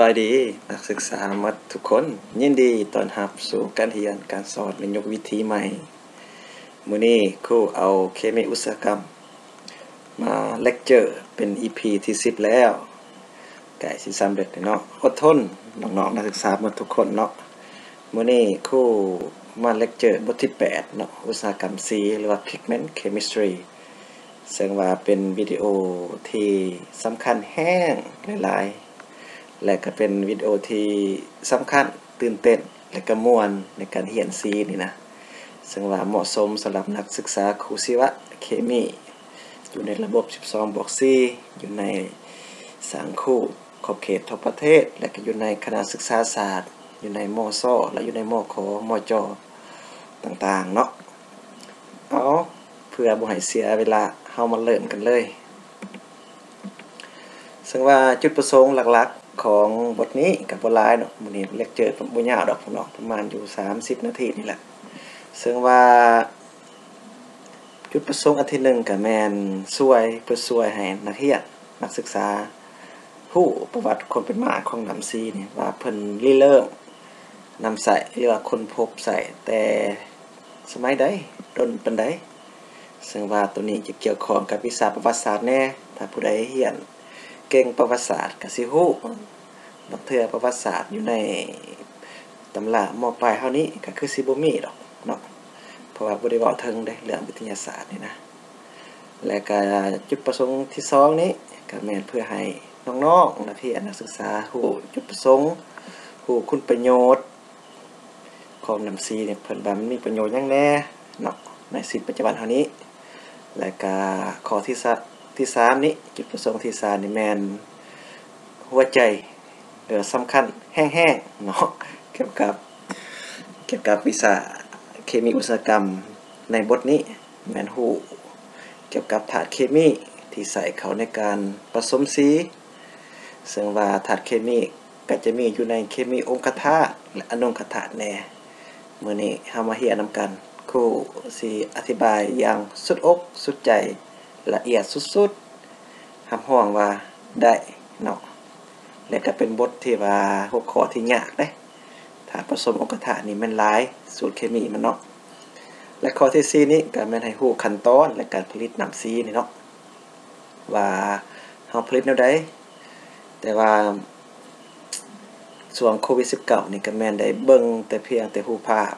บายดีนักศึกษาหมดทุกคน ยินดีตอนรับสู่การเรียนการสอนในยุควิธีใหม่มื้อนี้ครูเอาเคมีอุตสาหกรรม มาเลคเจอร์เป็น EP ที่ 10 แล้วใกล้สิสำเร็จเนาะอดทนน้องๆนักศึกษาหมดทุกคนเนาะมื้อนี้ครูมาเลคเจอร์บทที่ 8 เนาะอุตสาหกรรมสีหรือว่า pigment chemistry ซึ่งว่าเป็นวิดีโอที่สำคัญแห้งหลายๆ และก็เป็นวิดีโอที่สำคัญตื่นเต้นและก็ม่วนในการเรียนซีนี่นะซึ่งว่าเหมาะสมสำหรับนักศึกษาครูชีวะเคมีอยู่ในระบบ 12บวก4อยู่ในสังคูขอบเขตทั่วประเทศ และก็อยู่ในคณะศึกษาศาสตร์ อยู่ในมอซอและอยู่ในมอขมอจอต่างๆเนาะเอาเพื่อบ่ให้เสียเวลาเฮามาเริ่มกันเลย ซึ่งว่าจุดประสงค์หลักๆ ของบทนี้กับบ่หลายเนาะมนี้เลคเจอร์บ่ยาวดอกพุ่นเนาะประมาณอยู่ 30 นาทีนี่แหละ ซึ่งว่า จุดประสงค์อันที่หนึ่งก็แมนช่วยเพื่อช่วยให้นักเรียนนักศึกษาฮู้ประวัติคนเป็นมาของน้ำซีนี่ว่าเพิ่นริเริ่มนำใส่หรือว่าคนพบใส่แต่สมัยใดดนปานใดซึ่งว่าตัวนี้จะเกี่ยวข้องกับวิชาประวัติศาสตร์แน่ถ้าผู้ใดเรียนเก่งประวัติศาสตร์ก็สิฮู้ บางเทื่อประวัติศาสตร์อยู่ในตำรามปลายเฮานี้ก็คือสิบ่มีดอกเนาะเพราะว่าบ่ได้เว้าถึงเด้เรื่องวิทยาศาสตร์นี่นะ และก็จุดประสงค์ที่2นี้ก็แม่นเพื่อให้น้องๆนักเรียนนักศึกษาฮู้จุดประสงค์ฮู้คุณประโยชน์ของน้ำซีเนี่ยเพิ่นว่ามันมีประโยชน์หยังแน่เนาะในชีวิตปัจจุบันเฮานี้ และก็ข้อที่สะที่3นี้จุดประสงค์ที่3นี่แม่นหัวใจ หรือสำคัญแห้งๆเนาะเกี่ยวกับเกี่ยวกับวิชาเคมีอุตสาหกรรมในบทนี้แมนฮูเกี่ยวกับถาดเคมีที่ใส่เขาในการผสมสีซึ่งว่าถาดเคมีก็จะมีอยู่ในเคมีองค์ธาตุและอนุองคธาตุแน่มื้อนี้เฮามาเรียนนำกันครูสิอธิบายอย่างสุดอกสุดใจละเอียดสุดๆรับร้องว่าได้เนาะ และก็เป็นบทที่ว่าหัวข้อที่ยากเด้ถ้าผสมองค์ธาตุนี่มันหลายสูตรเคมีมันเนาะและข้อที่ 4 นี้ก็แม่นให้ฮู้ขั้นตอนและการผลิตน้ำสีนี่เนาะว่าเฮาผลิตแนวใดแต่ว่าช่วงโควิด19นี่ก็แม่นได้เบิ่งแต่เพียงแต่รูปภาพ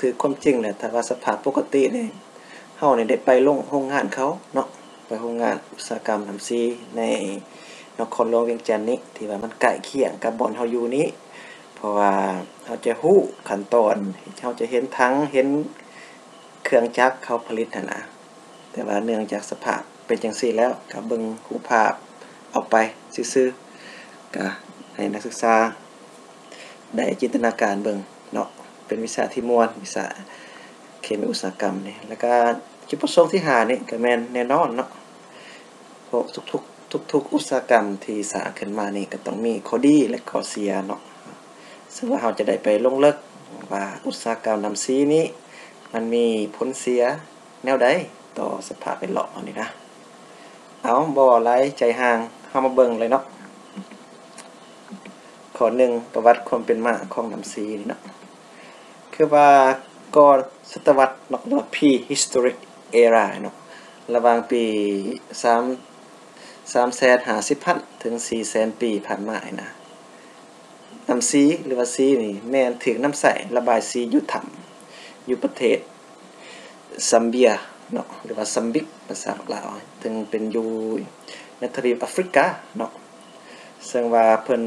คือความจริงแหละถ้าว่าสภาพปกตินี่เฮานี่ได้ไปลงโรงงานเขาเนาะไปโรงงานอุตสาหกรรมน้ำสีใน นครหลวงเวียงจันทน์นี้ที่ว่ามันใกล้เคียงกับบ่อนเฮาอยู่นี้ เพราะว่าเราจะฮู้ขั้นตอนเราจะเห็นทั้งเห็นเครื่องจักรเขาผลิตนะแต่ว่าเนื่องจากสภาพเป็นจังซี่แล้วก็เบิงรูภาพเอาไปซื่อๆก็ให้นักศึกษาได้จินตนาการเบิงเนาะเป็นวิชาที่มวนวิชาเคมีอุตสาหกรรมนี่แล้วก็จุดประสงค์ที่5นี่ก็แมนแน่นอนเนาะพวกทุกๆ ทุกๆ อุตสาหกรรมที่สร้างขึ้นมานี่ก็ต้องมีข้อดีและข้อเสียเนาะซึ่งว่าเราจะได้ไปลงเลิกว่าอุตสาหกรรมน้ำซีนี้ มันมีผลเสียแนวใดต่อสภาพแวดล้อเนี่นะ เอาบ่หลายใจห่างเฮามาเบิ่งเลยเนาะข้อ1ประวัติความเป็นมาของน้ำซีนี่เนาะคือว่าก่อนศตวรรษเนาะหรือว่า prehistoric era เนาะระหว่างปี3 350,000ถึง400,000ปีผ่านมานะน้ำซีหรือว่าซีนี่แม่นถึงน้ำใสระบายซีอยู่ถ้าอยู่ประเทศซัมเบียเนาะหรือว่าซัมบิกภาษาลาวถึงเป็นอยู่ในทวีปแอฟริกาเนาะซึ่งว่าเพิ่น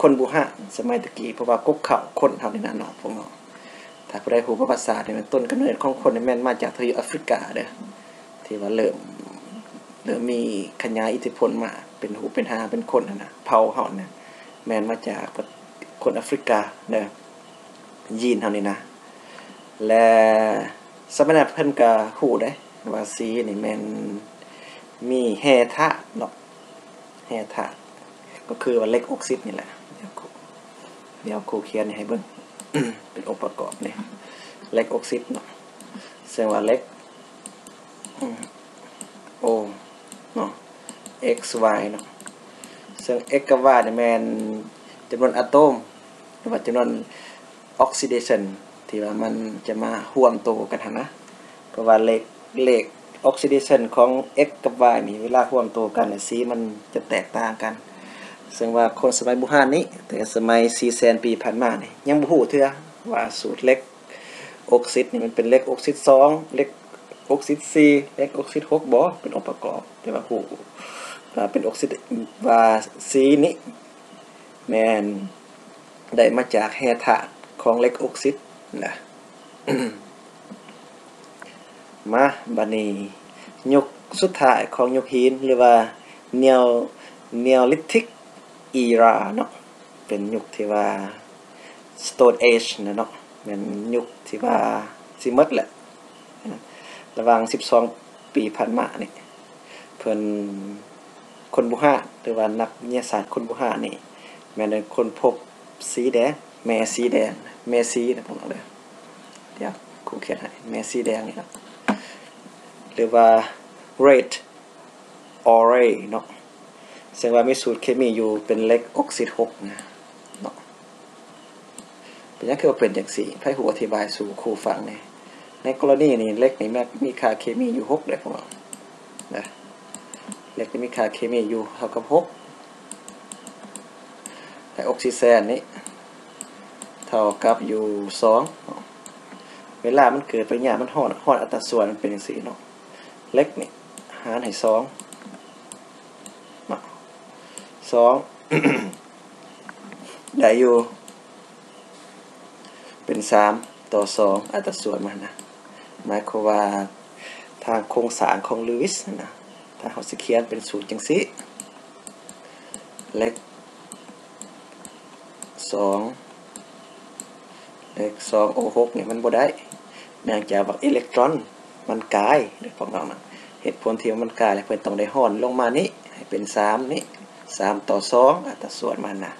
คนบูฮะสมัยตะกี้เพราะว่ากกเขาคนเฮานี่นะเนาะพวกเนาะถ้าผู้ใดฮู้ประวัติศาสตร์นี่มันต้นกำเนิดของคนนี่แม่นมาจากทวีปแอฟริกาเด้อที่ว่าเริ่ม เริ่มมีขยายอิทธิพลมาเป็นหูเป็นหาเป็นคนนะเผ่าเฮาเนี่ยแมนมาจากคนแอฟริกาเด้อยีนเฮานี่นะ และสมัยนั้นเพิ่นก็ฮู้เด้ว่าสีนี่แมนมีแร่ธาตุเนาะแร่ธาตุก็คือว่าเล็กออกซิดนี่แหละ เดี๋ยวครูเดี๋ยวครูเขียนให้เบิ่งเป็นองค์ประกอบเนี่ยเล็กออกซิดเนาะแสดงว่าเล็ก O เนาะ XY เนาะซึ่ง x กับ y นี่แมนจำนวนอะโตมหรือว่าจำนวนออกซิเดชันที่ว่ามันจะมาร่วมตัวกันนะเพราะว่าเลขเลขออกซิเดชันของ x กับ y นี่เวลาร่วมตัวกันเนี่ยสีมันจะแตกต่างกัน ซึ่งว่าคนสมัยโบุหานนี้แต่สมัย400,000ปีผ่านมาเนี่ยยังบ่ฮู้เทื่อว่าสูตรเล็กออกซิดนี่มันเป็นเล็กออกซิด2เล็ก ออกซิด4เล็กออกซิด6บ่เป็นองค์ประกอบแต่ว่าฮู้าเป็นออกซิดว่าสีนี้แมนได้มาจากแร่ธาตุของเล็กออกซิดนะมาบันี้ยุคสุดท้ายของยุคหินหรือว่า Neo Neolithic era เนาะเป็นยุคที่ว่า Stone Age นะเนาะเป็นยุคที่ว่าสิหมดแหละ ระหว่าง12 ปีผ่านมานี่เพิ่นคนบุหะหรือว่านักวิทยาศาสตร์คนบุหะนี่ แม่นเป็นคนพบสีแดงแม่สีแดงแม่สีนะพวกเราเด้อเดี๋ยวครูเขียนให้แม่สีแดงนี่เนาะหรือว่า red ore เนาะซึ่งว่ามีสูตรเคมีอยู่เป็นเล็กออกซิด6นะเนาะเป็นยังคือว่าเป็นจังซี่ไผฮู้อธิบายสู่ครูฟังแหน่ย ในกรณีนี้เล็กนี่แม้มีค่าเคมีอยู่6เด้อพวกเรานะเล็กนี่มีค่าเคมีอยู่เท่ากับ6แต่ออกซิเจนนี่เท่ากับอยู่2เวลามันเกิดไปริญญามันฮอดฮอดอัตราส่วนมันเป็นจังซี่เนาะเล็กนี่หารให้2เนาะ2ได้อยู่เป็น3ต่อ2อัตราส่วนมันนะ หมายความว่าทางโครงสร้างของลูอิสนะถ้าเขาสิเขียนเป็นสูตรจังซี่เล็ก2เล็ก2 O6 เนี่ยมันบ่ได้เนื่องจากว่าอิเล็กตรอนมันกายเด้อพวกเรานะเหตุผลที่มันกายแล้วเพิ่นต้องได้ฮ้อนลงมานี้ให้เป็น3นี่3ต่อ2อัตราส่วนมันนะ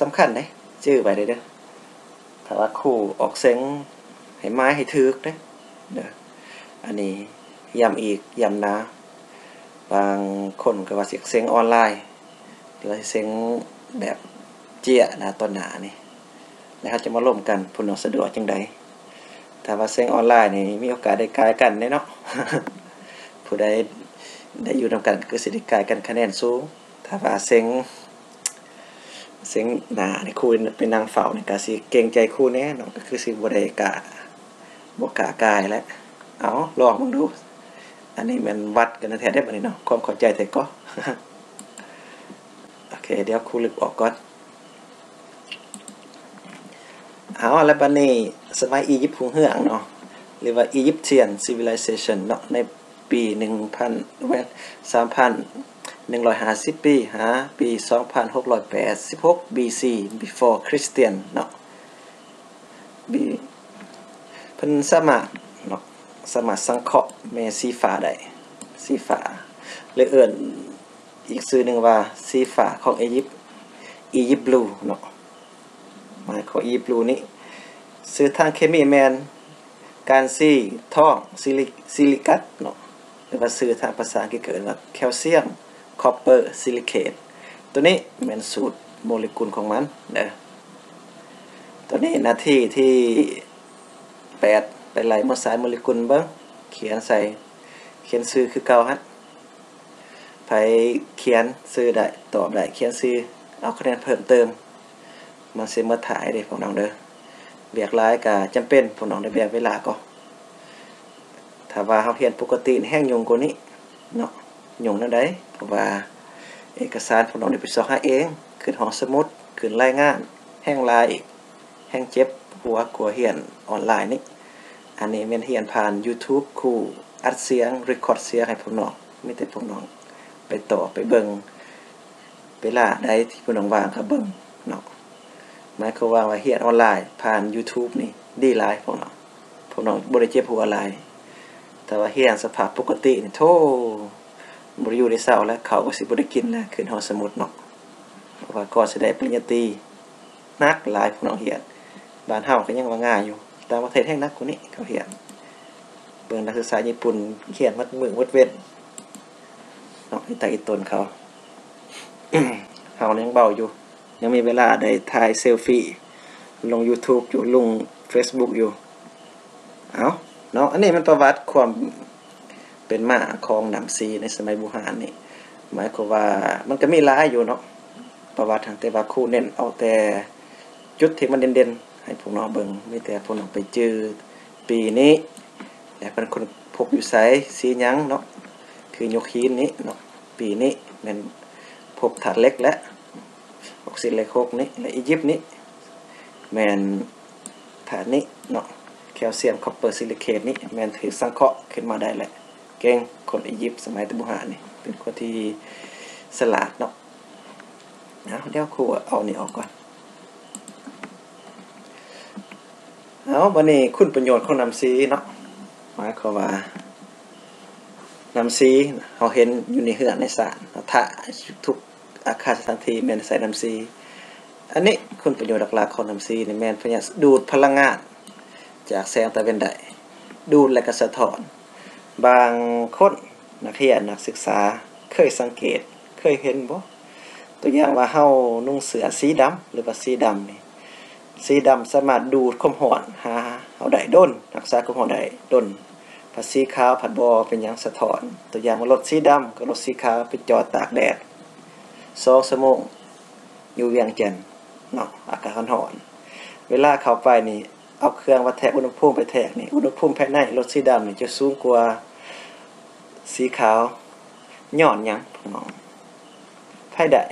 สำคัญเด้ชื่อไว้เด้อเด้อถ้าว่าครูออกเสียง ให้ไม้ให้ถึกเด้อเด้ออันนี้ย้ำอีกย้ำนะบางคนก็ว่าเสียงเสียงออนไลน์หรือเสียงแบบเจียนะต้นหนานี่แล้วเขาจะมาร่วมกันผู้น้องสะดวกจังใดถ้าว่าเสียงออนไลน์นี่มีโอกาสได้กายกันเด้เนาะผู้ใดได้อยู่นำกันก็สิได้กายกันคะแนนสูงถ้าว่าเสียงเสียงหนานี่ครูเป็นนางเฝ้านี่ก็สิเกรงใจครูแน่เนาะก็คือสิบ่ได้กะ บ่กะกายแล้วเอาลองมึงดู อันนี้มันวัดกันแท้ได้บ่นี่เนาะความเข้าใจแต่ก็ โอเค เดี๋ยวครูลึกออกก่อน เอาแล้วบัดนี้สมัยอียิปต์หุ่งเฮืองเนาะหรือว่า Egyptian civilization เนาะในปี 1,000เว้น3,150 ปีหาปี 2686 BC before Christian เนาะ เพิ่นสามารถเนาะสามารถสังเคราะห์แม่สีฟ้าได้สีฟ้าหรือเอิ้นอีกชื่อหนึ่งว่าสีฟ้าของอียิปต์ Egypt blue เนาะหมายของอียิปบลูนี้ซื้อทางเคมีแมนการซีท่องซิลิซิลิกัตเนาะหรือว่าซื้อทางภาษาอังกฤษเกิดว่าแคลเซียมคอปเปอร์ซิลิเคตตัวนี้เป็นสูตรโมเลกุลของมันเด้อตัวนี้หน้าที่ที่ 8ไปไล่หมดสายโมเลกุลเบิ่งเขียนใส่เขียนชื่อคือเก่าฮะไผเขียนชื่อได้ตอบได้เขียนชื่อเอาคะแนนเพิ่มเติมมันสิมาถ่ายเด้พวกน้องเด้อเบียกหลายก็จำเป็นพวกน้องได้แบ่งเวลาก็ถ้าว่าเฮาเรียนปกติแห้งยงกว่านี้เนาะยงนั่นได้เพราะว่าเอกสารพวกน้องได้ไปสอบหาเองขึ้นห้องสมุดขึ้นรายงาน แห้งลายอีกแห้งเจ็บ หัวกัวเรียนออนไลน์นี่อันนี้แม่นเรียนผ่าน YouTube ครูอัดเสียงรีคอร์ดเสียงให้พวกน้องมีแต่พวกน้องไปต่อไปเบิ่งเวลาใดที่พวกน้องว่างก็เบิ่งเนาะหมายความว่าว่าเรียนออนไลน์ผ่าน YouTube นี่ดีหลายพวกน้องพวกน้องบ่ได้เจ็บหัวหลายแต่ว่าเรียนสภาพปกตินี่โธ่บ่ได้อยู่ได้เช้าแล้วเขาก็สิบ่ได้กินแล้วขึ้นหอสมุดเนาะเพราะว่าก่อนสิได้ปริญญาตรีนักหลายพวกน้องเรียน บ้านเฮาก็ยังว่าง่ายอยู่ แต่ประเทศแห่งนักกว่านี้เขาเรียนเบิ่งนักศึกษาญี่ปุ่นเขียนมัดมือมัดเว้นเนาะอีตาอีตนเขาเฮายังเบาอยู่ ยังมีเวลาได้ถ่ายเซลฟี่ลง YouTube อยู่ลง Facebook อยู่ เอาเนาะอันนี้มันประวัติความเป็นมาของน้ำซีในสมัยบุหารนี่หมายความว่ามันก็มีหลายอยู่เนาะประวัติทางแต่ว่าครูเน้นเอาแต่จุดที่มันเด่นๆ ให้พวกน้องเบิ่งมีแต่พวกน้องไปเจอปีนี้แต่เป็นคนพบอยู่ไสสียังเนาะคือยกหินนี้เนาะปีนี้แม่นพบถาดเล็กและออกซิเลโคกนี้และอียิปต์นี้แมนถาดนี้เนาะแคลเซียมคอปเปอร์ซิลิเคตนี้แมนถือสังเคราะห์ขึ้นมาได้แหละเก่งคนอียิปต์สมัยตะบุหานี่เป็นคนที่สลาดเนาะนะเดี๋ยวครูเอานี่ออกก่อน เอาวันนี้คุณประโยชน์ของน้ำซีเนาะหมายความว่าน้ำซีเราเห็นอยู่ในเหือนในสารถ่าทุกอาคารสถานที่แมนใส่น้ำซี อันนี้คุณประโยชน์หลักๆของน้ำซีในแมนพยาดูดพลังงาน จากแสงตะเวนไดดูดและก็สะท้อน บางคนนักเรียนนักศึกษาเคยสังเกตเคยเห็นบ่ตัวอย่างว่าเฮานุ่งเสื้อสีดำหรือว่าสีดำนี่ สีดำสามารถดูดความร้อนหาเอาได้ด้นรักษาความร้อนได้ด้นภาสีขาวผัดบอเป็นหยังสะท้อน ตัวอย่างว่ารถสีดำกับรถสีขาวไปจอดตากแดด2ชั่วโมงอยู่เวียงจันเนาะอากาศร้อนเวลาเข้าไปนี่เอาเครื่องวัดแทกอุณหภูมิไปแทกนี่อุณหภูมิภายในรถสีดำนี่จะสูงกว่าสีขาวย้อนยังพี่น้องไผได้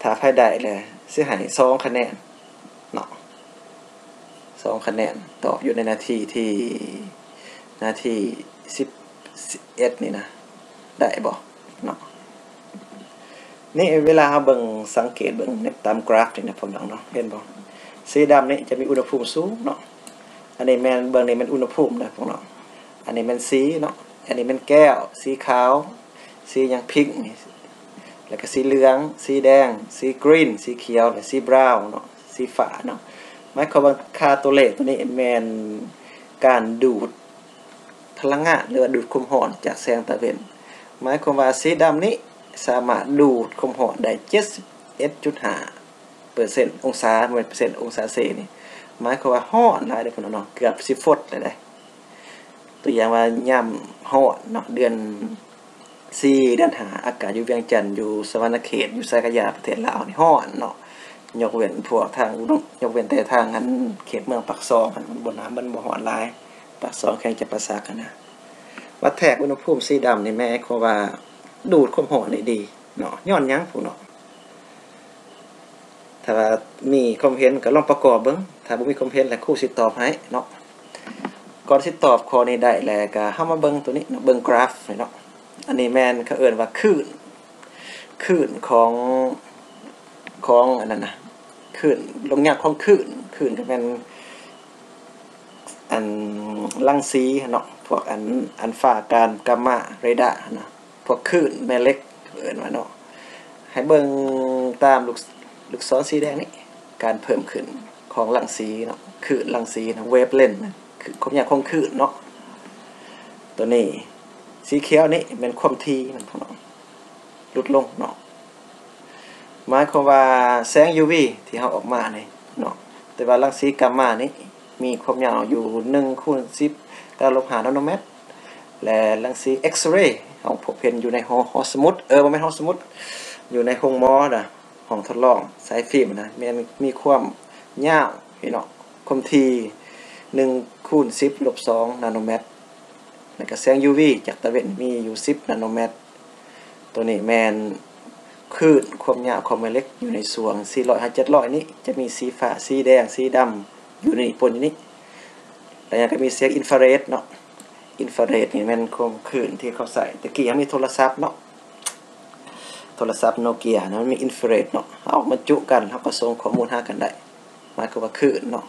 ถ้าไผได้เลยสิให้2คะแนน สองคะแนนต่ออยู่ในนาทีที่นาทีสิบเอ็ดนี่นะ ได้บ่เนาะนี่เวลาเราเบิ่งสังเกตเบิ่งตามกราฟนี่นะผมน้องเนาะเห็นบ่สีดำนี่จะมีอุณหภูมิสูงเนาะอันนี้แมนเบิ่งนี่มันอุณหภูมินะพวกน้องอันนี้มันสีเนาะอันนี้มันแก้ว สีขาว สีหยังพิงค์นี่แล้วก็สีเหลือง สีแดง สีกรีน สีเขียวและสีบราวน์เนาะสีฟ้าเนาะ หมายความว่าค่าตัวเลขตัวนี้แมนการดูดพลังงานหรือว่าดูดความร้อนจากแสงตะเวนหมายความว่าสีดำนี้สามารถดูดความร้อนได้71.5เปอร์เซ็นต์องศาเปอร์เซ็นต์องศาเซนี่หมายความว่าร้อนหลายเด้อพุ่นเนาะเกือบ10ฟตเลยได้ตัวอย่างว่ายามร้อนเนาะเดือน4เดือน5อากาศอยู่เวียงจันทน์อยู่สวรรณเขตอยู่ไสกยาประเทศลาวนี่ร้อนเนาะ ยกเว้นพวกทางอุดมยกเว้นแต่ทางอันเขตเมืองปักซองอันบนน้ำมันบ่ฮ้อนหลายปักซองแข่งจะประสากันนะวัดแทกอุณหภูมิสีดำในแม่เขาว่าดูดความร้อนได้ดีเนาะย้อนยังพวกเนาะถ้าว่ามีความเห็นก็ลองประกอบเบิ่งถ้าบ่มีความเห็นแล้วครูสิตอบให้เนาะก่อนสิตอบข้อนี้ได้แล้วก็เฮามาเบิ่งตัวนี้เบิ่งกราฟเนาะอันนี้แม่นเขาเอิ้นว่าคลื่นคลื่นของของอันนั้นนะ คลื่นลงยากของคลื่นคลื่นก็เป็นอันรังสีเนาะพวกอันอันฟ้าการกัมาเรดาร์นะพวกคลื่นแม่เล็กเอิ้นว่าเนาะให้เบิ่งตามลูกลูกศรสีแดงนี่การเพิ่มขึ้นของรังสีเนาะคลื่นรังสีนะเวฟเลนนะคือความยาวของคลื่นเนาะตัวนี้สีเขียวนี่เป็นความถี่มันพวกเนาะลดลงเนาะ หมายความว่าแสง UV ที่เฮาออกมาเนี่ยเนาะแต่ว่ารังสีกัมมานี่มีความยาวอยู่1คูณ10กลบ5นาโนเมตร และรังสี X-ray เฮาพบเห็นอยู่ในหอหอสมุดเออบ่แม่นหอสมุดอยู่ในห้องมอน่ะห้องทดลองสายฟิล์มนะม่นมีความยาวพี่เนาะความถี่1คูณ10ลบ2นาโนเมตรแล้วก็แสง UV จากตะเวนมีอยู่ 10 นาโนเมตร ตัวนี้แมน คลื่นความยาวของแม่เล็กอยู่ในส่วง 400 700 นี้ จะมีสีฟ้าสีแดงสีดำอยู่ในปนยู่นี้ แล้วยังก็มีเสียงอินฟราเรดเนาะอินฟราเรดนี่มันคงคลื่นที่เขาใส่ตะกี้ยังมีโทรศัพท์เนาะโทรศัพท์โนเกียนะมันมีอินฟราเรดเนาะเอามาจุกันเฮาก็ส่งข้อมูลหากันได้หมายความว่าคลื่นเนาะ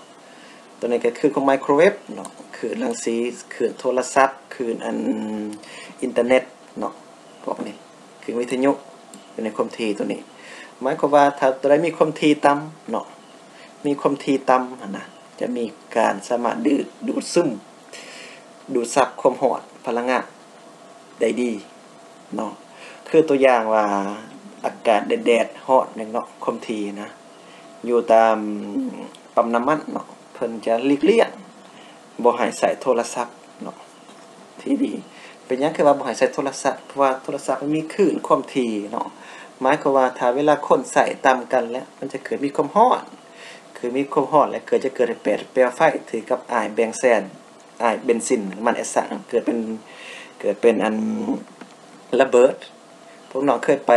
ตัวนี้ก็คือของไมโครเวฟเนาะคลื่นรังสีคลื่นโทรศัพท์คลื่นอันอินเทอร์เน็ตเนาะพวกนี้คลื่นวิทยุ อยู่ในความถี่ตัวนี้หมายความว่าถ้าตัวใดมีความถี่ต่ำเนาะมีความถี่ต่ำนะจะมีการสามารถดูดดูดซึม ดูดซับความร้อนพลังงานได้ดีเนาะคือตัวอย่างว่าอากาศแดดๆร้อนนึงเนาะความทีนะ อยู่ตามปั๊มน้ำมันเนาะเพิ่นจะลีกเลี่ยงบ่ให้ใส่โทรศัพท์เนาะที่ดี เป็นยังคือว่าบ่ให้ใส่โทรศัพท์เพราะว่าโทรศัพท์มันมีคลื่นความถี่เนาะ หมายความว่าถ้าเวลาคนใส่ตามกันแล้ว มันจะเกิดมีความร้อนคือมีความร้อนแล้วเกิดจะเกิดเปลวเปลวไฟถือกับอายแบงแซนอายเบนซินน้ำมันแอสซังเกิดเป็นเกิดเป็นอันระเบิดพวกน้องเคยไป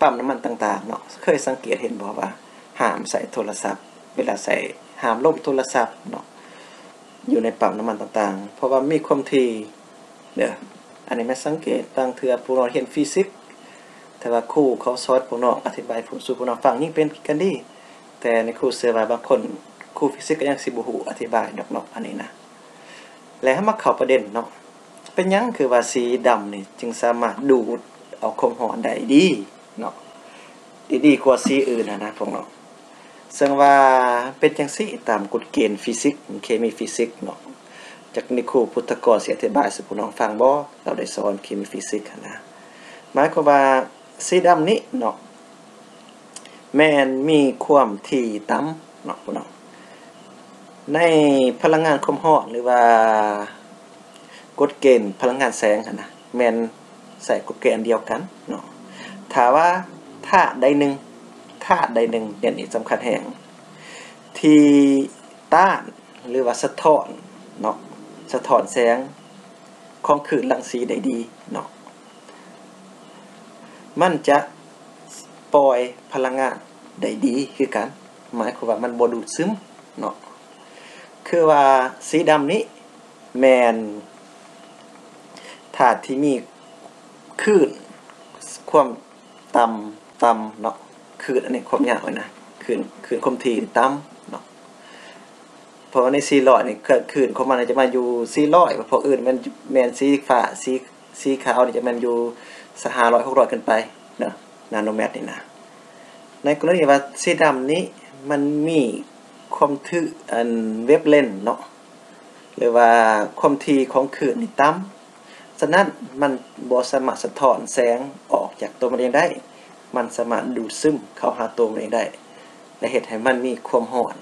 ปั๊มน้ำมันต่างๆเนาะเคยสังเกตเห็นบ่ว่าห้ามใส่โทรศัพท์ เวลาใส่ห้ามล่มโทรศัพท์เนาะอยู่ในปั๊มน้ำมันต่างๆ เพราะว่ามีความถี่เด้ออันนี้แม่สังเกตบางเทื่อพวกเราเห็นฟิสิกส์ แต่ว่าครูเขาสอนพวกน้องอธิบายสู่พวกน้องฟังยิ่งเป็นกันดี แต่ในครูเสือว่าบางคนครูฟิสิกส์ก็ยังสิบ่ฮู้อธิบายดอกเนาะอันนี้นะแล้วมาเข้าประเด็นเนาะเป็นยังคือว่าสีดำนี่จึงสามารถดูดเอาความร้อนได้ดีเนาะดีดีกว่าสีอื่นนะนะพวกเนาะซึ่งว่าเป็นจังซี่ตามกฎเกณฑ์ฟิสิกส์เคมีฟิสิกส์เนาะจากนิครูพุทธกรสิอธิบายสู่พวกน้องฟังบ่เราได้สอนเคมีฟิสิกส์นะหมายความว่า สีดำนี้เนาะแมนมีความถี่ต่ำเนาะพวกน้องในพลังงานความร้อนหรือว่ากฎเกณฑ์พลังงานแสงนะแม่นใส่กฎเกณฑ์อันเดียวกันเนาะถ้าว่าธาตุใดหนึ่งธาตุใดหนึ่งเนี่ยนี่สำคัญแห่งที่ต้านหรือว่าสะท้อนเนาะสะท้อนแสงของคืนรังสีได้ดีเนาะ มันจะปล่อยพลังงานได้ดีคือกัน หมายความว่ามันบดูดซึมเนาะคือว่าสีดำนี้แมนธาตุที่มีคลื่นความต่ำต่ำเนาะคลื่นอันนี้ความยาวนะคลื่นคลื่นความถี่ต่ำเนาะเพราะว่าใน400นี่คลื่นของมันจะมาอยู่400เพราะอื่นมันแมนสีฟ้าสีสีขาวนี่จะมันอยู่500 600ขึ้นไป เนาะนาโนเมตรนี่นะในกรณีว่าสีดำนี้มันมีความทึอันเว็บเล่นเนาะหรือว่าความถี่ของคลื่นนี่ต่ำฉะนั้นมันบ่สามารถสะท้อนแสงออกจากตัวมันเองได้ มันสามารถดูดซึมเข้าหาตัวมันเองได้และเฮ็ดให้มันมีความร้อน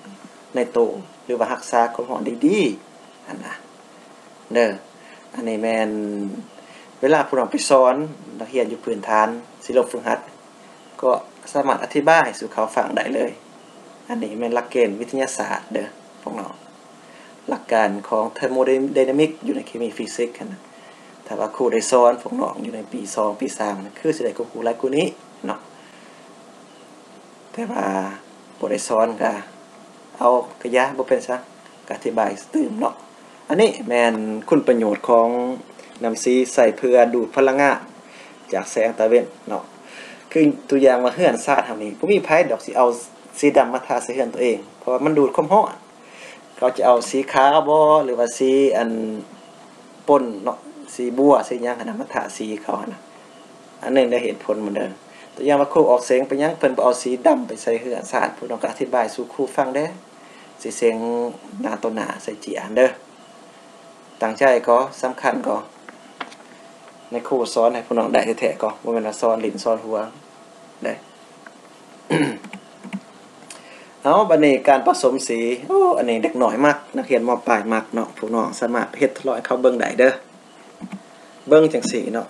ในตัวหรือว่ารักษาความร้อนด้ดีอันนะเด้ออันนี้แมน เวลาผู้น้องไปสอนนักเรียนอยู่พื้นฐานสิลงฝึกหัด ก็สามารถอธิบายสู่เขาฟังได้เลย อันนี้แม่นหลักเกณฑ์วิทยาศาสตร์เด้อพวกน้องหลักการของเทอร์โมไดนามิกอยู่ในเคมีฟิสิกส์นะถ้าว่าครูได้สอนพวกน้องอยู่ในปี2ปี3นะคือสิได้กับครูหลายกว่นี้เนาะแต่ว่าบ่ได้สอนก็เอากระยะบ่เป็นซะอธิบายตื่มเนาะอันนี้แมนคุณประโยชน์ของ น้ำสีใส่เพื่อดูดพลังงานจากแสงตะเวนเนาะคือตัวอย่างว่าเฮือนซาดทำนี้บ่มีไผดอกสิเอาสีดำมาทาใส่เฮือนตัวเอง เพราะว่ามันดูดความร้อนเขาจะเอาสีขาวบ่หรือว่าสีอันป่นเนาะสีบัวสีหยังหันนะมาทาสีเขานะอันนึงได้เหตุผลเหมือนเดิมตัวอย่างว่าครูออกเสียงไปยังเพิ่นเอาสีดำไปใส่เหือสารผู้น้องก็อธิบายสู่ครูฟังเด้สิเสียงหนาต่อหนาใส่จียนเด้อตั้งใจก็สำคัญก็ ในครูสอนให้ผู้น้องได้แท้ๆก็บ่แม่นว่าสอนลิ้นสอนหัวได้เอาบัดนี้การผสมสีโอ้อันนี้เด็กน้อยมากนักเรียนมปลายมากเนาะพวกน้องสามารถเฮ็ดทลองให้เขาเบิ่งได้เด้อเบิ่งจังสีเนาะ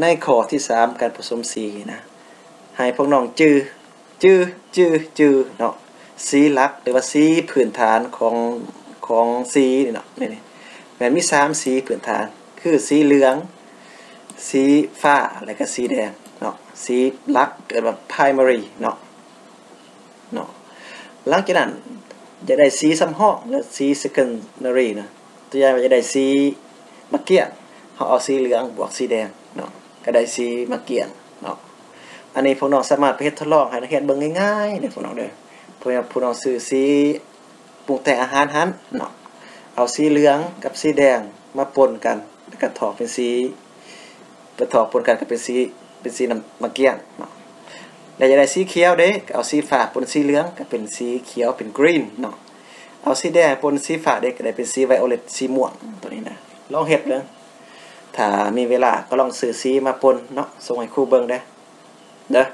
ในข้อที่3การผสมสีนะให้พวกน้องจื้อจื้อจื้อจื้อเนาะสีหลักหรือว่าสีพื้นฐานของของสีนี่เนาะนี่นี่แม่นมี3สีพื้นฐาน คือสีเหลือง สีฟ้า และก็สีแดงเนาะสีลักเกิดว่า primary เนาะเนาะหลังจากนั้นจะได้สีสำห้องหรือสี secondary นะตัวอย่างว่จะได้สีมะเกียงเขาเอาสีเหลืองบวกสีแดงเนาะก็ได้สีมะเกียงเนาะอันนี้พวกน้องสามารถไปเฮ็ดทดลองให้นักเรียนเบิ่งง่ายๆเด้อพวกน้องเด้อพวกน้องพวกน้องซื้อสีปรุงแต่งอาหารหันเนาะเอาสีเหลืองกับสีแดงมาปนกัน แล้วก็ถอกเป็นสีไปถอกปนกันก็เป็นสีเป็นสีน้ำมะเกียงเนาะแล้วจะได้สีเขียวเด้กเอาสีฟ้าปนสีเหลืองก็เป็นสีเขียวเป็นกรีนเนาะเอาสีแดงปนสีฟ้าเด็กก็ได้เป็นสีไวโอเลตสีม่วงตัวนี้นะลองเฮ็ดเด้อถถ้ามีเวลาก็ลองซื้อซีมาปนเนาะส่งให้ครูเบิ่งได้เด้อ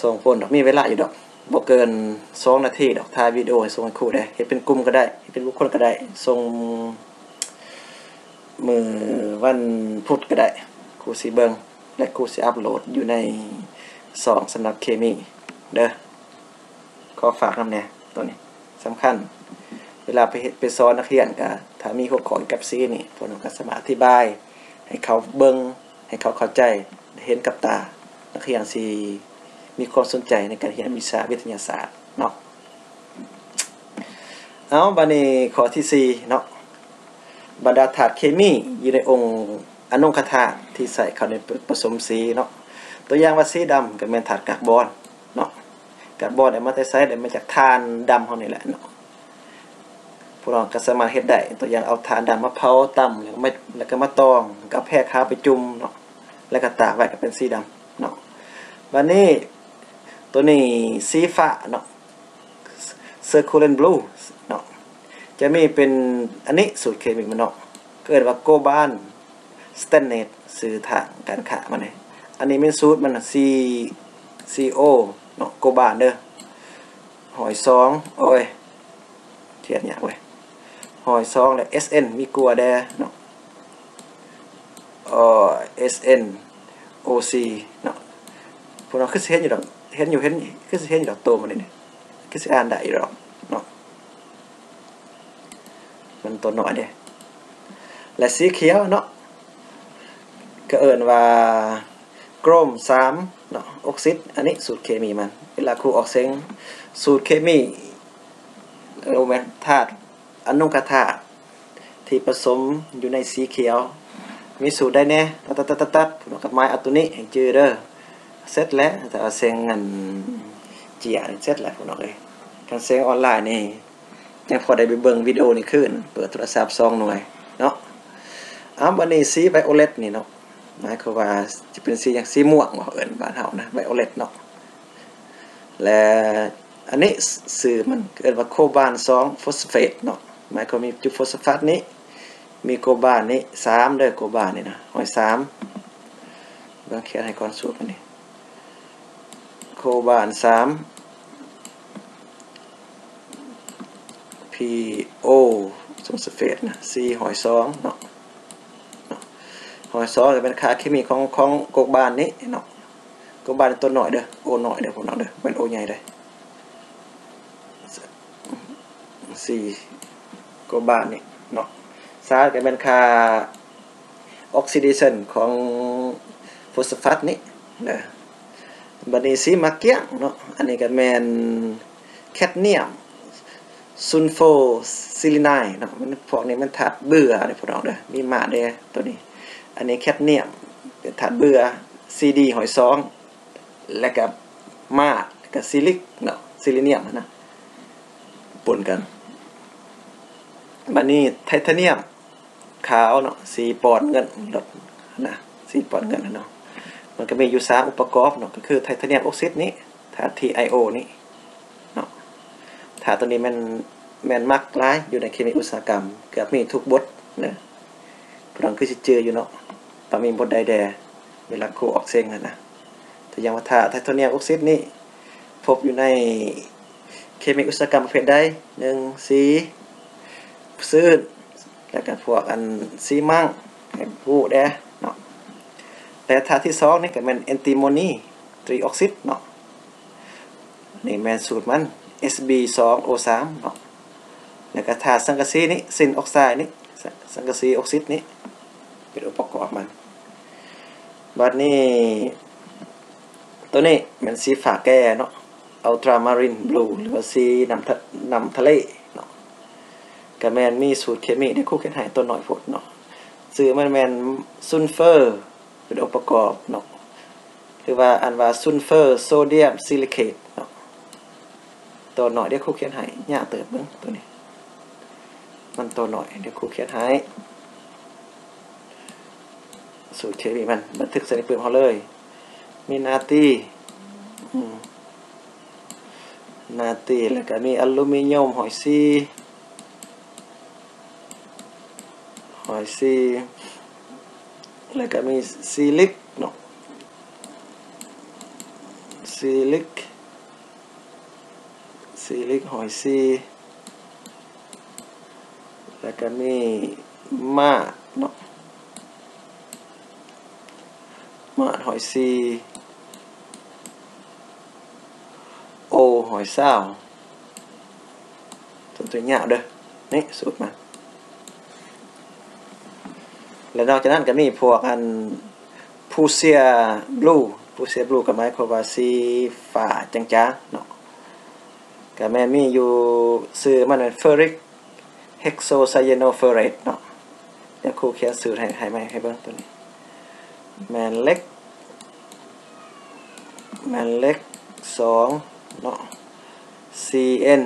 ส่งปนดอกมีเวลาอยู่ดอกบ่เกิน2นาทีดอกถ่ายวิดีโอให้ส่งให้ครูได้เฮ็ดเป็นกลุ่มก็ได้เฮ็ดเป็นบุคคลก็ได้ส่ง มือวันพุธก็ได้ครูสิเบิ่งและครูสิอัปโหลดอยู่ในสองสำหรับเคมีเด้อขอฝากนำแน่ตัวนี้สำคัญ เวลาไปเฮ็ดไปสอนนักเรียนก็ถ้ามีหัวข้อกับซีนี่เพิ่นก็สมาอธิบาย ให้เขาเบิ่งให้เขาเข้าใจเห็นกับตา นักเรียนสิมีความสนใจในการเรียนวิชาวิทยาศาสตร์เนาะเอาบัดนี้ข้อที่สีเนาะ บรรดาธาตุเคมีอยู่ในองค์อนุคธาตุที่ใส่เข้าในผสมสีเนาะตัวอย่างว่าสีดำก็แม่นธาตุกับบอนเนาะกับบอนได้มาแต่ไสได้มาจากถ่านดำเฮานี่แหละเนาะพวกเราก็สามารถเฮ็ดได้ตัวอย่างเอาถ่านดำมาเผาต่ำแล้วก็มาแล้วก็มาตองก็แพร่ขาไปจุ่มเนาะแล้วก็ตากไว้ก็เป็นสีดำเนาะวันนี้ตัวนี้สีฟ้าเนาะ circulant blue จะมีเป็นอันนี้สูตรเคมีมันเนาะเกิดว่าโกบานสเตนเนตสื่อทางการค้ามันนี่อันนี้เป็นสูตรมัน C CO เนาะโกบานเด้อหอยซองโอ้ยเทียนอยากเว้ยหอยซองและ SN มีกลัวแดเนาะเอ่อ SN OC เนาะพวกเราคือเห็นอยู่ดอกเห็นอยู่เห็นคือเห็นอยู่ดอกโตมันนี่เนี่ยคือสอ่านได้อยู่ดอกเนาะ มันตัวน้อยเด้และสีเขียวเนาะก็เอิ้นว่ากรม3เนาะออกซิดอันนี้สูตรเคมีมันเวลาครูออกเสียงสูตรเคมีเออแมนธาตุอนุกธาตุที่ผสมอยู่ในสีเขียว มีสูตรได้แน่ตัดตัดตัดตัดตัดผมกับไม้อตัวนี้ให้จือเด้อเสร็จแล้วแต่เสียงเงินเจียนี่เสร็จแล้วผมบอกเลยการเสียงออนไลน์นี่ ยังพอได้ไปเบิ่งวิดีโอนี่ขึ้น เปิดโทรศัพท์ซองหน่วยเนาะอ้าววันนี้สีไวโอเลตนี่เนาะหมายความว่าจะเป็นสีอย่างสีม่วงบ่เอิ้นบ้านเฮานะไวโอเลตเนาะและอันนี้สื่อมันเกิดว่าโคบาน2ฟอสเฟตเนาะหมายความมีจุดฟอสฟาตนี้ มีโคบานนี้3เด้อโคบานนี่นะหอย3เบิ่งเขียนให้ก่อนสูตรมันนี่โคบาน3 PO ฟ อสเฟตนะ C หอย2เนาะหอย2จะเป็นค่าเคมีของของโคบานนี้เนาะโคบานตัวหน่อยเด้อโอหน่อยเด้อพวกน้องเด้อเป็นโอใหญ่เด้อสี่กว่าบาทนี่เนาะซาก็เป็นค่าออกซิเดชันของฟอสฟาตนี่นะบัดนี้สีมาเกียงเนาะอันนี้ก็แม่นแคดเนียม ซุลโฟซิลิไนเนาะมันพวกนี้มันธาตุเบื่อเด้อพวกเราเด้อมีมาเด้อตัวนี้ อันนี้แคดเนียมเป็นธาตุเบื่อซีดีหอยซอง และกับมากับซิลิกเนาะซิลิเนียมนะปนกันบัดนี้ไทเทเนียมขาวเนาะสีปอนด์เงินลดนะสีปอนด์เงินนะเนาะมันก็มีอยู่3อุปกรณ์เนาะก็คือไทเทเนียมออกไซด์นี้ถ้า TiO นี่เนาะ ถาตัวนี้มันแม่นมักหลายอยู่ในเคมีอุตสาหกรรม เกือบมีทุกบทนะพลังคือสิเจออยู่เนาะปามีบทใดแดเวลาครูออกเสียงนั่นะแต่ยังว่าถ้าไทเทเนียมออกไซด์นี้พบอยู่ในเคมีอุตสาหกรรมประเภทใดหนึ่งสีซื่นแล้วก็พวกอันสีมั่งให้ผู้แดเนาะแต่ธาตุที่สองนี่ก็เป็นแอนติโมนีตรีออกซิดเนาะนี่แมนสูตรมัน Sb2O3 เนาะแล้วก็ธาตุสังกะสีนี่ซินออกไซด์นี่สังกะสีออกซิดนี่เป็นองค์ประกอบมันบัดนี้ ตัวนี้มันสีฝาแก่เนาะอัลตรามารินบลูหรือว่าสีน้ำทะน้ำทะเลเนาะก็แมนมีสูตรเคมีที่คู่เขียนให้ตัวหน่อยพดเนาะซื้อมันแมนซุลเฟอร์เป็นองค์ประกอบเนาะหรือว่าอันว่าซุลเฟอร์โซเดียมซิลิเคต เนาะตัวหน่อยเดี๋ยวคู่เขียนให้ยากเติบเบิ่งตัวนี้มันตัวหน่อยเดี๋ยวคู่เขียนให้สูตรเคมีมันบันทึกใส่ในปืนเขาเลยมีนาตีอืมนาตีแล้วก็มีอลูมิเนียมหอยซีหอยอยซีแล้วก็มีซีลิกเนาะซีลิก ซีลิกหอยซีแล้วก็มีมาดเนาะมาดหอยซีโอหอยเศร้าตัวตัวเนี้ยเด้อนี่สูตรมาแล้วนอกจากนั้นก็มีพวกอันผู้เสียบลูผู้เสียบลูกับไม้ความว่าสีฟ้าจางๆเนาะ ก็แม่นมีอยู่ซื้อมันเป็นเฟอริกเฮกโซไซเยโนเฟอเรตเนาะเดี๋ยวครูเขียนสูตรให้ให้ไหมให้เบิ่งตัวนี้แมนเล็กแมนเล็กสองเนาะ CN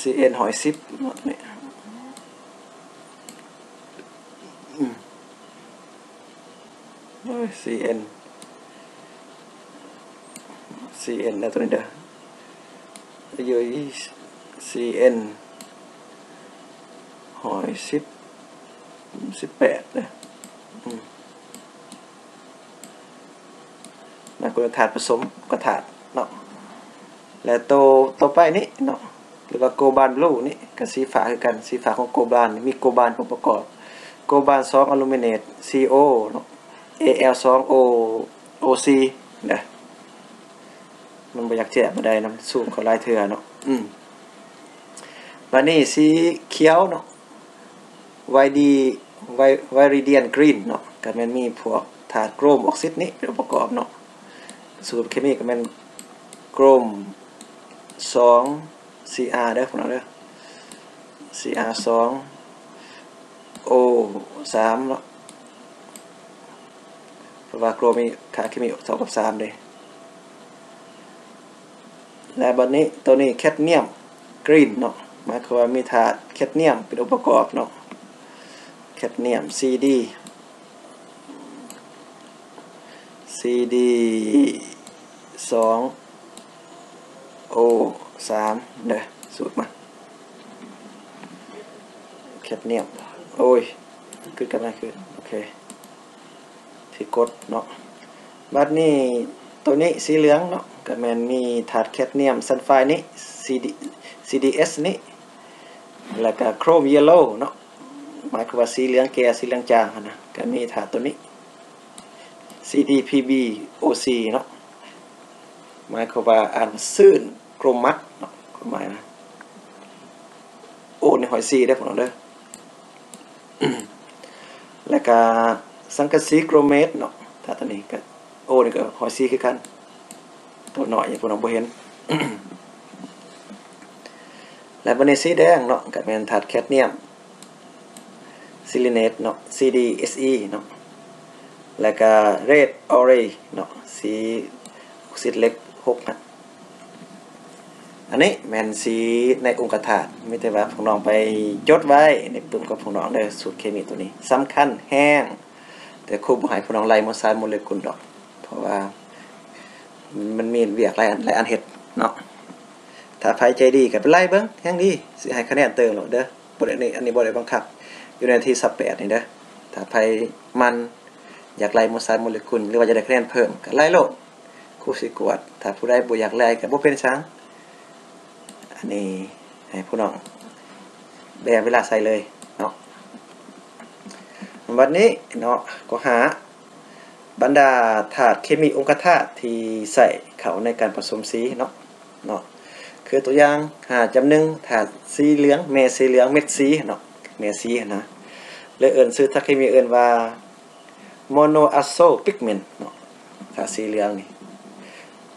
CN หอยซิปเนาะนี่เอ้ย CN นะตัวนี้เด้ออายุยี่ CN หอยสิบสิบแปดนะนะคุณถาดผสมก็ถาดเนาะและตัวตัวไปนี้เนาะหรือว่าโกบานบลูนี่กับสีฟ้าคือกันสีฟ้าของโกบานมีโกบานองค์ประกอบโกบาน2อลูมิเนต CO เนาะ AL2O OC นะ มันบ่อยากแจกบ่ได้นำสูงเขาหลายเทื่อเนาะอืมวันนี้สีเขียวเนาะ YD Viridian Green เนาะก็แม่นมีพวกธาตุโครมออกซิดนี่เป็นองค์ประกอบเนาะสูตรเคมีก็แม่นโครม2 Cr เด้อพวกเราเด้อ Cr 2 O 3เนาะเพราะว่าโครมีค่าเคมี2กับ3เด้ และบัดนี้ตัวนี้แคดเมียมกรีนเนาะหมายความว่ามีธาตุแคดเมียมเป็นองค์ประกอบเนาะแคดเมียม CD CD 2 O 3เด้อสูตรมาแคดเมียมโอ้ยขึ้นกันไหมขึ้นโอเคที่กดเนาะบัดนี้ตัวนี้สีเหลืองเนาะ ก็แมนมีถาดแคดเมียมซัลไฟด์นี้ CD CDS นี้ แล้วก็โครมเยลโล่เนาะหมายความว่าสีเหลืองแก่สีเหลืองจางนะก็มีถาดตัวนี้ CDPB OC เนาะหมายความว่าอ่านซื่นโครมัสเนาะความหมายนะโอในหอยซีได้ผลเด้อแล้วก็สังกะสีโครเมตเนาะถ้าตัวนี้ก็โอนี่ก็หอยซีคือกัน ตัวหน่อยอย่างพวกน้องบ่เห็น และบันนี้สีแดงเนาะก็เป็นถาดแคดเมียมซิลิเนตเนาะ CDSE เนาะแล้วก็ red orange เนาะสีออกซิดเล็ก6นะอันนี้แมนสีในองค์กระถาดไม่ได้ว่าพวกน้องไปจดไว้ในปุ่มกับพวกน้องเด้อสูตรเคมีตัวนี้สำคัญแห้ง แต่ครูบ่ให้พวกน้องไล่โมซายโมเลกุลดอก เพราะว่า มันมีเวียกหลายอันหลายอันเฮ็ดเนาะถ้าใครใจดีก็ไปไล่เบิ่งแฮงดีสิให้คะแนนเติมโหลดเด้อบ่ได้นี่อันนี้บ่ได้บังคับ อยู่ในที่18นี่เด้อถ้าใครมันอยากไล่โมซล์โมเลกุลหรือว่าจะได้คะแนนเพิ่มก็ไล่โลดครูสิกวด ถ้าผู้ใดบ่อยากไล่ก็บ่เป็นชังอันนี้ให้ผู้น้องแบ่เวลาใส่เลยเนาะวันนี้เนาะก็หา บรรดาธาตุเคมีองค์ธาตุที่ใส่เขาในการผสมสีเนาะเนาะคือตัวอย่างหาจำหนึ่งถาดสีเหลืองเมสีเหลืองเม็ดสีเนาะเมสีนะเลยเอิ้นซื้อถ้าเคมีเอิ้นว่าโมโนอะโซพิกเมนต์เนาะถาดสีเหลืองนี่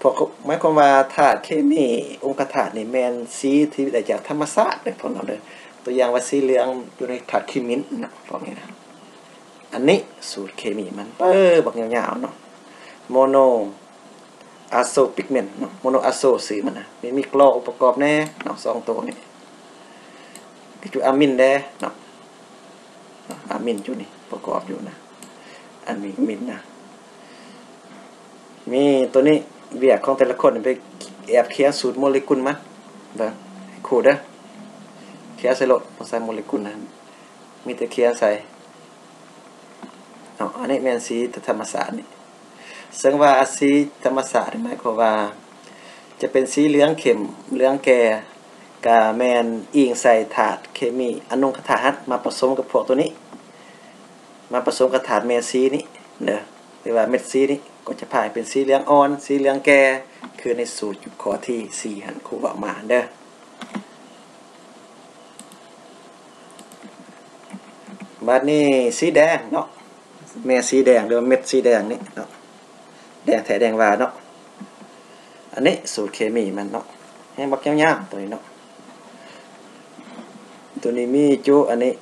พราะหมายความว่าธาตุเคมีองค์ธาตุนี่แมนสีที่ได้จากธรรมชาติเด้อพวกเราเด้อตัวอย่างว่าสีเหลืองอยู่ในถาดคิมินเนาะพวกนี้นะ อันนี้สูตรเคมีมันเปิ้บักยาวๆเนาะโมโนอะโซพิกเมนต์เนาะโมโนอะโซสีมันนะมีมีกลออุปกรณ์แน่เนาะสองตัวนี่ก็จุอะมินแด้เนาะเนาะอะมินจุนี่ประกอบอยู่นะอะมิมินนะมีตัวนี้เวียกของแต่ละคนไปแอบเขียสูตรโมเลกุลมันเด้อให้ครูเด้อเขียใส่รถบ่ใส่โมเลกุลนั้นมีแต่เขียใส่ เอาอันนี้แม่นสีธรรมศาสตร์นี่ซึ่งว่าสีธรรมศาสตร์นี่หมายความว่า จะเป็นสีเหลืองเข้มเหลืองแก่กาแมนอิงใส่ถาดเคมีอนุกถาดมาผสมกับพวกตัวนี้ มาผสมกับถาดเมดสีนี้เด้อหรือว่าเม็ดสีนี้ก็จะพายเป็นสีเหลืองอ่อน สีเหลืองแก่คือในสูตรข้อที่4หันครูบอกมาเด้อบัดนี้สีแดงเนาะ เม็ดสีแดงหรือว่าเม็ดสีแดงนี่เนาะแดงแท้แดงวาเนาะอันนี้สูตรเคมีมันเนาะให้บักยาวๆตัวนี้เนาะตัวนี้มีจุอันนี้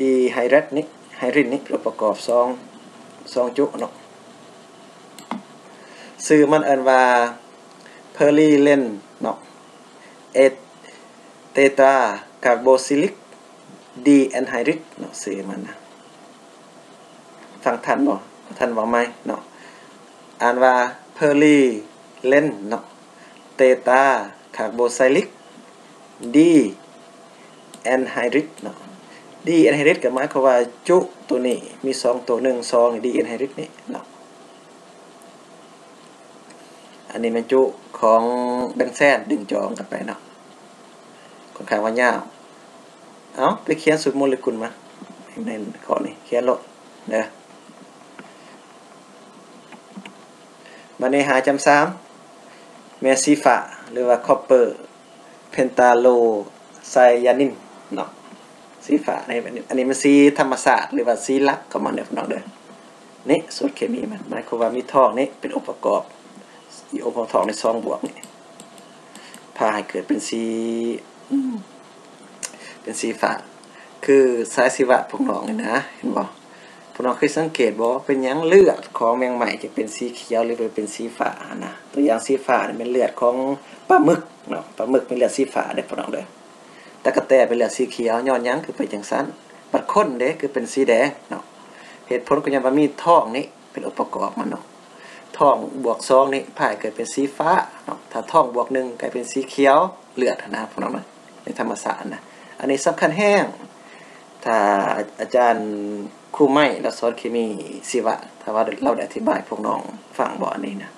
ดีไฮเดรตนี่ไฮรินนี่ประกอบซองซองจุเนาะซื้อมันเอินว่าเพอร์ลีเลนเนาะเอเตตราคาร์โบซิลิกดีแอนไฮริกเนาะซื้อมันนะ ฟังทันบ่ทันบ่ไหมเนาะอ่านว่าเพอร์ลีเลนเนาะเตตาคาร์โบไซลิกดีแอนไฮดริกเนาะดีแอนไฮดริกก็หมายความว่าจุตัวนี้มีสองตัวหนึ่งสองดีแอนไฮดริกนี่เนาะอันนี้มันจุของแบงแซนดึงจองกันไปเนาะค่อนข้างว่ายาวเอาไปเขียนสูตรโมเลกุลมาในข้อนี้เขียนลดเด้อ มาในหาจำซ้ำเมซิฟะหรือว่าคอปเปอร์เพนตาโลไซยานินเนาะสีฟ้าในอันนี้มันสีธรรมศาสตร์หรือว่าสีลักก็มันเด้อพี่น้องเด้อนี่สูตรเคมีมันหมายความว่ามีทองนี่เป็นองค์ประกอบอีองค์ประกอบทองในซองบวกนี่พาให้เกิดเป็นสีเป็นสีฟ้าคือสายสีวะพวกน้องนี่นะเห็นบ่พว กน้องเคยสังเกตบ่ว่าเป็นยังเลือดของแมงไหม้จะเป็นสีเขียวหรือเป็นสีฟ้านะตัวอย่างสีฟ้านี่เป็นเลือดของปลาหมึกเนาะปลาหมึกเป็นเลือดสีฟ้าเด้อพวกน้องเด้อตะกะแตเป็นเลือดสีเขียวย้อนยังคือไปจังซั่นบัดข้นเด้คือเป็นสีแดงเนาะเหตุผลก็ยังว่ามีท้องนี่เป็นองค์ประกอบมันเนาะท้องบวก2นี่พายเกิดเป็นสีฟ้าเนาะถ้าท้องบวก1กลายเป็นสีเขียวเลือดนะพวกน้องนะในธรรมศาสตร์นะอันนี้สำคัญแห้งถ้าอาจารย์ ครูไม่และสอนเคมีศิวะถ้าว่าเราได้อธิบายพวกน้องฟังบ่อนนี้นะ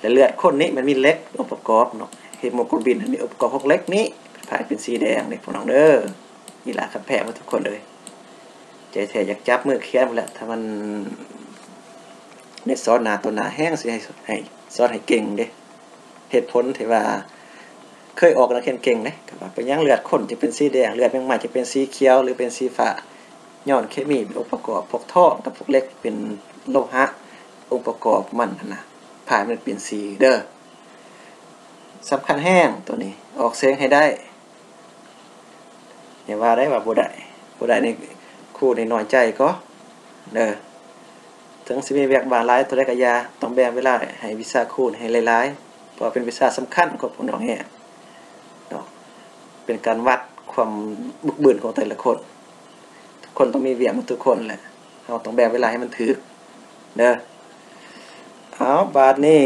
และเลือดคนนี้มันมีเล็กองค์ประกอบเนาะเฮโมโกลบินอันนี้องค์ประกอบของเล็กนี้ผายเป็นสีแดงเลยพวกน้องเด้อนี่ละครับแพ้มาทุกคนเลยใจแท้อยากจับมือเคียนหมดแหละถ้ามันในสอนหนาตัวหนาแห้งสิให้ให้สอนให้เก่งเด้เหตุผลที่ว่าเคยออกนักเรียนเก่งนะก็ว่าเป็นยังเลือดข้นจะเป็นสีแดงเลือดแมงมันจะเป็นสีเขียวหรือเป็นสีฟ้า ย้อนเคมีเป็นองค์ประกอบพวกท่อกับพวกเล็กเป็นโลหะองค์ประกอบมันนนะผ่ายมันเป็นสีเด้อสำคัญแห้งตัวนี้ออกเสียงให้ได้อย่าว่าได้ว่าบ่ได้บ่ได้ในี่ครูนี่น้อยใจก็เด้อถึงสิมีเวียกบาลายตัวใดก็อยาต้องแบ่งเวลาให้วิชาครูให้หลายๆเพราะเป็นวิชาสำคัญของพวกน้องแฮเนาะเป็นการวัดความบึกบืนของแต่ละคน คนต้องมีเวียกหมดทุกคนแหละเราต้องแบ่งเวลาให้มันถึกเด้อเอาบาดนี้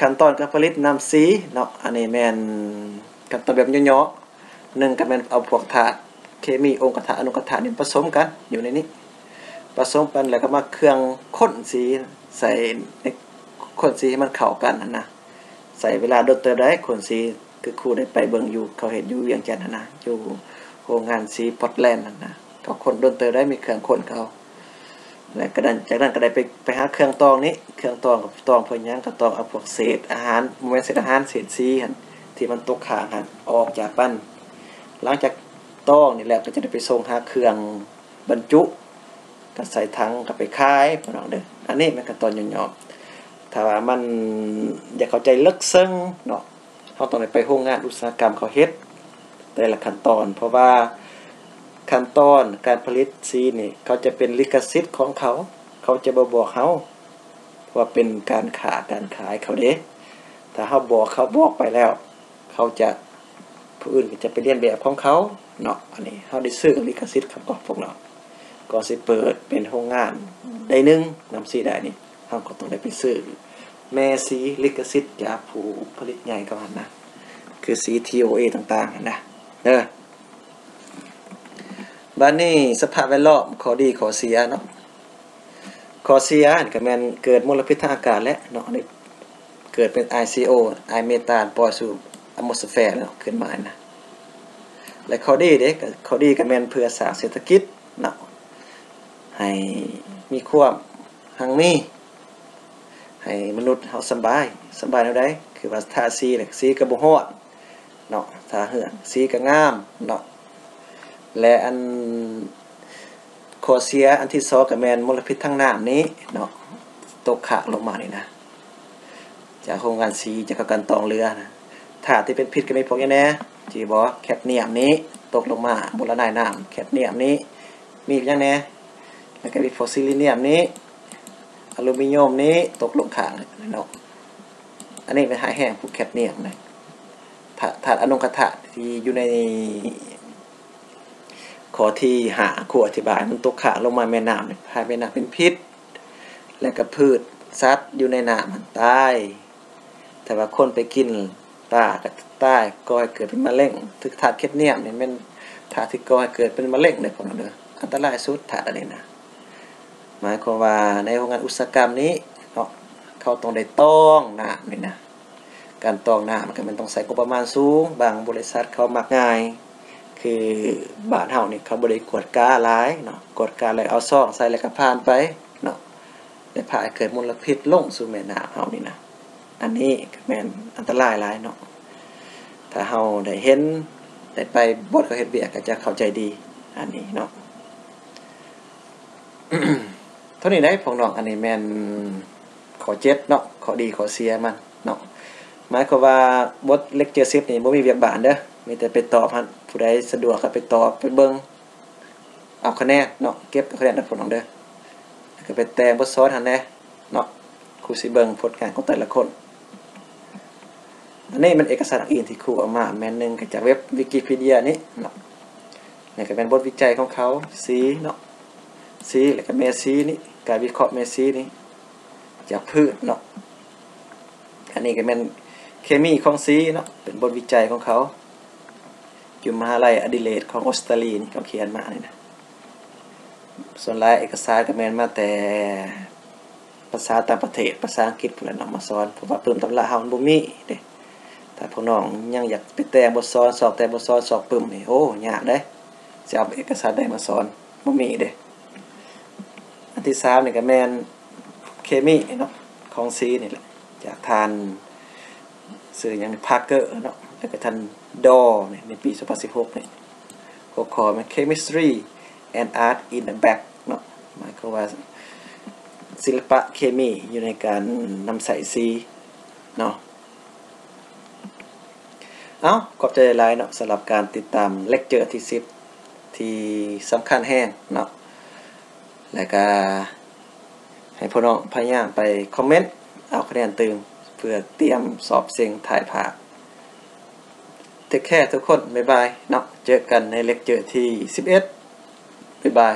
ขั้นตอนการผลิตน้ำสีเนาะอันนี้แมนขั้นตอนแบบย่อๆหนึ่งก็แมนเอาพวกธาตุเคมีองค์กถาอนุกถานี่ผสมกันอยู่ในนี้ผสมกันแล้วก็มาเครื่องข้นสีใส่ในข้นสีให้มันเข้ากันนั่นะใส่เวลาโดนเติมได้ข้นสีคือครูได้ไปเบิ่งอยู่เขาเห็นอยู่เวียงจันทน์นั่นนะอยู่โรงงานสีพอร์ตแลนด์นะ เขาคนโดนเติมได้มีเครื่องข้นเขาแล้วก็ดันจากนั้นก็ได้ไปไปหาเครื่องตองนี้เครื่องตองกับตองพยังก็ตองเอาพวกเศษอาหารบ่แม่นเศษอาหารเศษสีหันที่มันตกค้างหันออกจากปั้นหลังจากตองนี่แหละก็จะได้ไปส่งหาเครื่องบรรจุก็ใส่ถังก็ไปขายพี่น้องเด้ออันนี้มันขั้นตอนย่อๆถ้าว่ามันอยากเข้าใจลึกซึ้งเนาะเราต้องได้ไปโรงงานอุตสาหกรรมเขาเฮ็ดแต่ละขั้นตอน เพราะว่า ขั้นตอนการผลิตซีนี่ เขาจะเป็นลิขสิทธิ์ของเขา เขาจะบ่บอกเฮาว่าเป็นการขาการขายเขาเด้ถ้าเฮาบอกเขาบอกไปแล้ว เขาจะผู้อื่นจะไปเรียนแบบของเขาเนาะอันนี้เฮาได้ซื้อลิขสิทธิ์ครับพวกเราก็สิเปิดเป็นโรงงานได้นึงนำสีได้นี่เฮาก็ต้องได้ไปซื้อแม่สีลิขสิทธิ์จากผู้ผลิตใหญ่ก็มันนะคือสี TOA ต่างๆนะเด้อ บัดนี้สภาพแวดล้อมขอดีขอเสียเนาะขอเสียก็แมนเกิดมลพิษทางอากาศและเนาะนี่เกิดเป็น ICO ไอเมตานปล่อยสู่ atmosphere เนาะขึ้นมานะและขอดีเด้ก็ข้อดีก็แมนเพื่อสร้างเศรษฐกิจเนาะให้มีความหังมีให้มนุษย์เฮาสบายสบายแนวใดคือว่าทาสีเนี่ยสีก็บ่ฮอนเนาะทาเหือนสีก็งามเนาะ และอันข้อเสียอันที่สองก็แมนมลพิษทางน้ำนี้เนาะตกขะลงมานี่นะ จากโครงการสีจากการตองเรือนะถ้าที่เป็นพิษก็มีพวกนี้แน่จีบอแคดเนียมนี้ตกลงมาบนละนายน้ำแคดเนียมนี้ มีอย่างแน่แล้วก็มีฟอสซิลิเนียมนี้อลูมิเนียมนี้ตกลงขางเนาะอันนี้เป็นหายแห้งพวกแคดเนียมนะถาถาอนุกระที่อยู่ใน ขอที่หาขวอธิบายมันตกขาลงมาแม่น้ำเนี่ยพายแม่น้ำเป็นพิษ และก็พืชสัตว์อยู่ในน้ำมันตายแต่ว่าคนไปกินตาก็ตายก็ให้เกิดเป็นมะเร็งถึกถาดเคดเนียมเนี่ยมันถาดที่ก่อให้เกิดเป็นมะเร็งเลยพวกนั้นเด้ออันตรายสุดถาดอันนี้นะหมายความว่าในโรงงานอุตสาหกรรมนี้เนาเขาต้องได้ต้องน้ำนี่นะการต้องน้ำมันก็มันต้องใส่งบประมาณสูง บางบริษัทเขามักง่าย คือบ้านเฮานี่เขาบ่ได้กวดกาหลายเนาะกวดกาเลยเอาซองใส่แล้วก็ผ่านไปเนาะได้พาให้เกิดมลพิษลงสู่แม่น้ำเฮานี่นะอันนี้ก็แม่นอันตรายหลายเนาะถ้าเฮาได้เห็นได้ไปบดเขาเฮ็ดเวียก็จะเข้าใจดี อันนี้เนาะเท่านี้ได้พองน้องอันนี้แม่นขอเจ็ดเนาะขอดีขอเสียมันเนาะหมายความว่าบทเลคเจอร์10นี่บ่มีเวียกบานเด้อ มีแต่ไปตอบหั่นผู้ใดสะดวกก็ไปตอบไปเบิ่งเอาคะแนนเนาะเก็บคะแนนนักพองน้องเด้อแล้วก็ไปแต่งบทสอนหั่นแน่เนาะครูสิเบิ่งผลงานของแต่ละคนอันนี้มันเอกสารอ้างอิงที่ครูเอามาแม่นหนึ่งก็จากเว็บวิกิพีเดียนี่เนาะนี่ก็เป็นบทวิจัยของเขาสีเนาะซีแล้วก็เมซีนี่การวิเคราะห์เมซีนี่จากพืชเนาะอันนี้ก็เป็นเคมีของซีเนาะเป็นบทวิจัยของเขา อยู่มหาลัยอดิเลดของออสเตรเลียนี่เขาเขียนมานี่นะส่วนรายเอกสารก็แมนมาแต่ภาษาต่างประเทศภาษาอังกฤษพุ่นแหละเนามาสอนเพราะว่าเพิ่มตำราเฮามันบ่มีเด้ถ้าพวกน้องยังอยากไปแต่งบทสอนสอบแต่งบทสอนสอบปึ้มนี่โอ้ยากเด้สิเอาเอกสารใดมาสอนบ่มีเด้อันที่สามนี่ก็แมนเคมีเนาะของซีนี่แหละจากทานสื่ออย่างพาร์เกอร์เนาะ แล้วก็ทันดอเนี่ยในปี 2016เนี่ยหัวข้อมัน chemistry and art in the back เนาะหมายความว่าศิลปะเคมีอยู่ในการนำใส่ซีเนาะเอ้าขอบใจหลายเนาะสำหรับการติดตามเลคเจอร์ที่ 10 ที่สำคัญแห้งเนาะแล้วก็ให้พ่อน้องพยายามไปคอมเมนต์ เอาคะแนนตึงเพื่อเตรียมสอบเสียงถ่ายภาพ เทคแค่ทุกคน บ๊ายบาย เนาะ เจอกันในเลคเจอร์ที่ 11 บ๊ายบาย